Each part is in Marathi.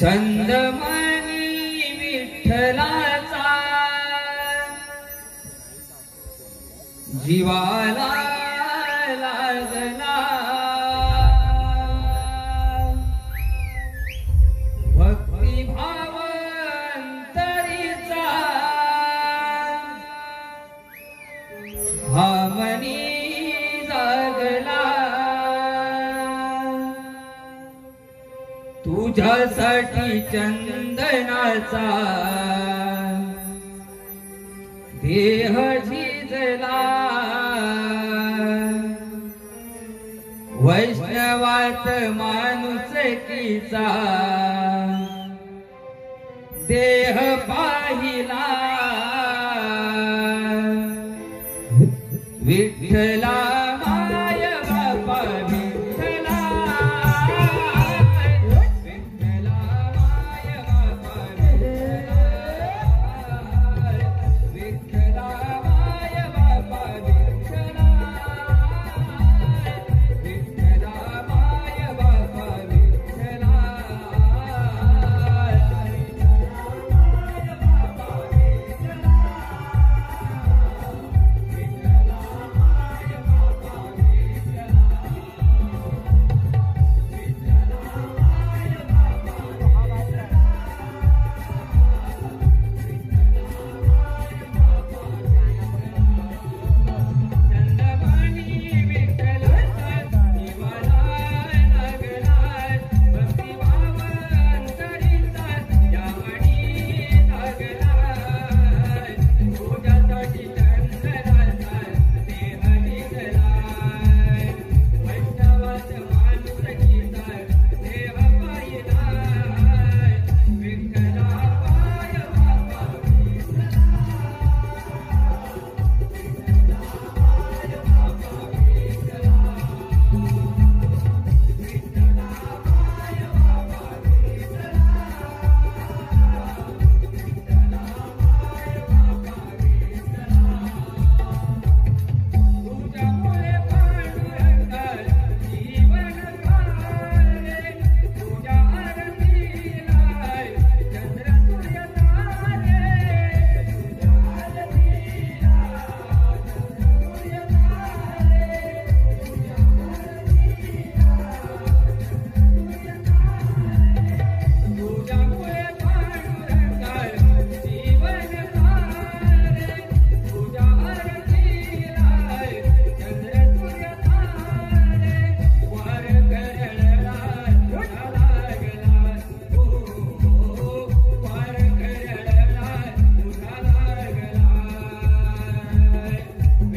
छंदमणी विठ्ठलाचा. जीवाला लागला. भक्तिभाव अंतरीचा हा तुझ्यासाठी चंदनाचा देह झिजला वैष्णवात माणूस किचा देह पाहिला. विठ्ठला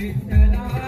Krishna.